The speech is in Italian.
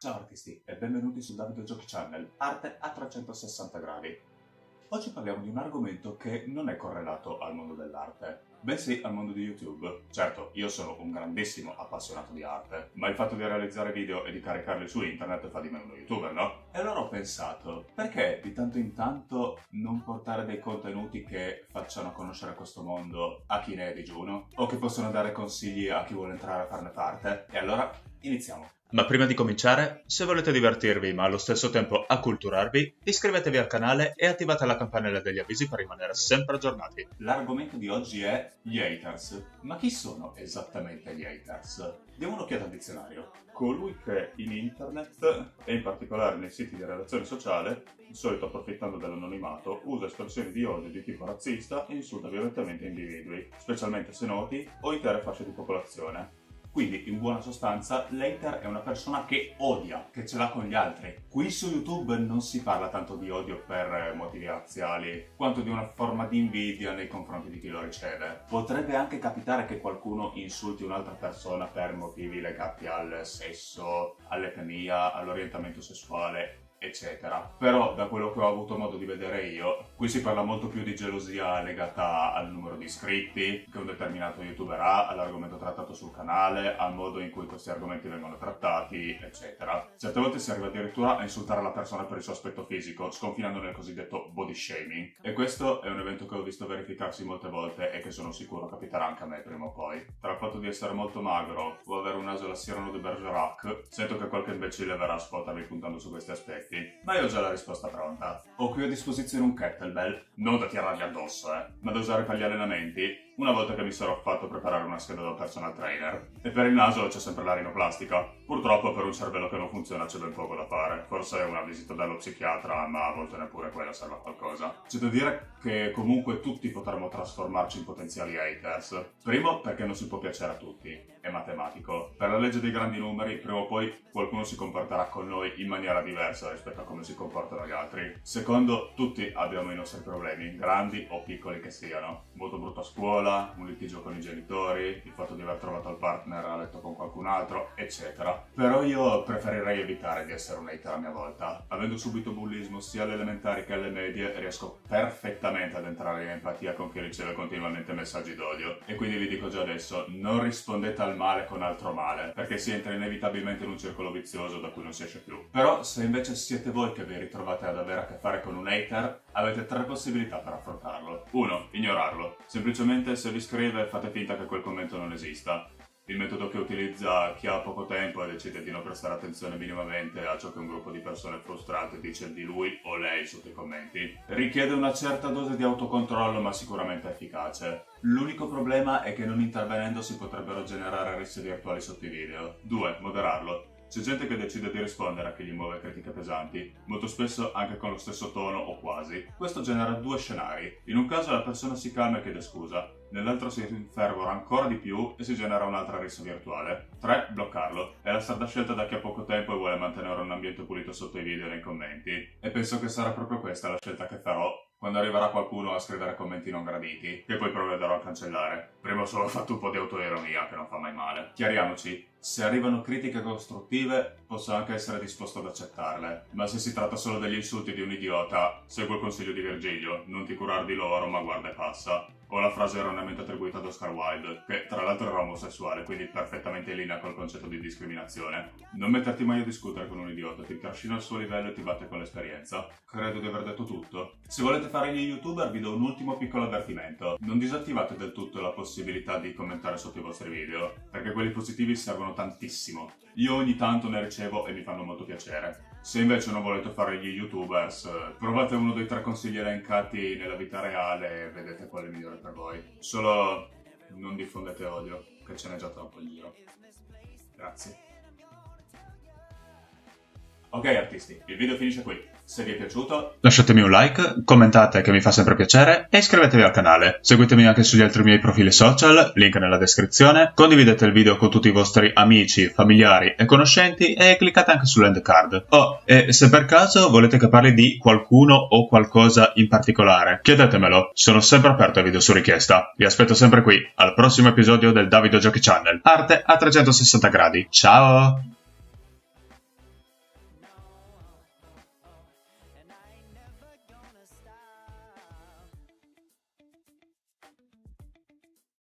Ciao artisti e benvenuti sul Davide Giochi Channel, arte a 360 gradi. Oggi parliamo di un argomento che non è correlato al mondo dell'arte, bensì al mondo di YouTube. Certo, io sono un grandissimo appassionato di arte, ma il fatto di realizzare video e di caricarli su internet fa di me uno youtuber, no? E allora ho pensato, perché di tanto in tanto non portare dei contenuti che facciano conoscere questo mondo a chi ne è digiuno? O che possono dare consigli a chi vuole entrare a farne parte? E allora, iniziamo! Ma prima di cominciare, se volete divertirvi ma allo stesso tempo acculturarvi, iscrivetevi al canale e attivate la campanella degli avvisi per rimanere sempre aggiornati. L'argomento di oggi è gli haters. Ma chi sono esattamente gli haters? Diamo un'occhiata al dizionario. Colui che in internet, e in particolare nei siti di relazione sociale, di solito approfittando dell'anonimato, usa espressioni di odio di tipo razzista e insulta violentemente individui, specialmente se noti o intere fasce di popolazione. Quindi, in buona sostanza, l'hater è una persona che odia, che ce l'ha con gli altri. Qui su YouTube non si parla tanto di odio per motivi razziali, quanto di una forma di invidia nei confronti di chi lo riceve. Potrebbe anche capitare che qualcuno insulti un'altra persona per motivi legati al sesso, all'etnia, all'orientamento sessuale eccetera. Però da quello che ho avuto modo di vedere io, qui si parla molto più di gelosia legata al numero di iscritti che un determinato youtuber ha, all'argomento trattato sul canale, al modo in cui questi argomenti vengono trattati, eccetera. Certe volte si arriva addirittura a insultare la persona per il suo aspetto fisico, sconfinando nel cosiddetto body shaming. E questo è un evento che ho visto verificarsi molte volte e che sono sicuro capiterà anche a me prima o poi. Tra il fatto di essere molto magro o avere un naso alla Cyrano de Bergerac, sento che qualche imbecille verrà a sfottermi puntando su questi aspetti ma io ho già la risposta pronta. Ho qui a disposizione un kettlebell, non da tirargli addosso, eh, ma da usare per gli allenamenti una volta che mi sarò fatto preparare una scheda da personal trainer. E per il naso c'è sempre la rinoplastica. Purtroppo per un cervello che non funziona c'è ben poco da fare. Forse una visita dallo psichiatra, ma a volte neppure quella serve a qualcosa. C'è da dire che comunque tutti potremmo trasformarci in potenziali haters. Primo perché non si può piacere a tutti, è matematico. Per la legge dei grandi numeri, prima o poi qualcuno si comporterà con noi in maniera diversa rispetto a come si comportano gli altri. Secondo, tutti abbiamo i nostri problemi, grandi o piccoli che siano. Molto brutto a scuola, scuola, un litigio con i genitori, il fatto di aver trovato il partner a letto con qualcun altro, eccetera. Però io preferirei evitare di essere un hater a mia volta. Avendo subito bullismo sia alle elementari che alle medie, riesco perfettamente ad entrare in empatia con chi riceve continuamente messaggi d'odio. E quindi vi dico già adesso, non rispondete al male con altro male, perché si entra inevitabilmente in un circolo vizioso da cui non si esce più. Però se invece siete voi che vi ritrovate ad avere a che fare con un hater, avete tre possibilità per affrontarlo. 1. Ignorarlo. Semplicemente se vi scrive fate finta che quel commento non esista. Il metodo che utilizza chi ha poco tempo e decide di non prestare attenzione minimamente a ciò che un gruppo di persone frustrate dice di lui o lei sotto i commenti. Richiede una certa dose di autocontrollo ma sicuramente efficace. L'unico problema è che non intervenendo si potrebbero generare risse virtuali sotto i video. 2. Moderarlo. C'è gente che decide di rispondere a chi gli muove critiche pesanti, molto spesso anche con lo stesso tono o quasi. Questo genera due scenari. In un caso la persona si calma e chiede scusa, nell'altro si infervora ancora di più e si genera un'altra rissa virtuale. 3. Bloccarlo. È la strada scelta da chi ha poco tempo e vuole mantenere un ambiente pulito sotto i video e nei commenti. E penso che sarà proprio questa la scelta che farò quando arriverà qualcuno a scrivere commenti non graditi, che poi provvederò a cancellare. Prima ho solo fatto un po' di autoironia, che non fa mai male. Chiariamoci, se arrivano critiche costruttive, posso anche essere disposto ad accettarle, ma se si tratta solo degli insulti di un idiota, segui il consiglio di Virgilio, non ti curar di loro, ma guarda e passa o la frase erroneamente attribuita ad Oscar Wilde, che tra l'altro era omosessuale, quindi perfettamente in linea col concetto di discriminazione. Non metterti mai a discutere con un idiota, ti trascina al suo livello e ti batte con l'esperienza. Credo di aver detto tutto. Se volete fare gli youtuber vi do un ultimo piccolo avvertimento. Non disattivate del tutto la possibilità di commentare sotto i vostri video, perché quelli positivi servono tantissimo. Io ogni tanto ne ricevo e mi fanno molto piacere. Se invece non volete fare gli youtubers, provate uno dei tre consigli elencati nella vita reale e vedete qual è migliore per voi. Solo non diffondete odio, che ce n'è già troppo in giro. Grazie. Ok artisti, il video finisce qui. Se vi è piaciuto lasciatemi un like, commentate che mi fa sempre piacere e iscrivetevi al canale. Seguitemi anche sugli altri miei profili social, link nella descrizione. Condividete il video con tutti i vostri amici, familiari e conoscenti e cliccate anche sull'end card. Oh, e se per caso volete che parli di qualcuno o qualcosa in particolare, chiedetemelo. Sono sempre aperto a video su richiesta. Vi aspetto sempre qui, al prossimo episodio del Davido Giochi Channel. Arte a 360 gradi. Ciao!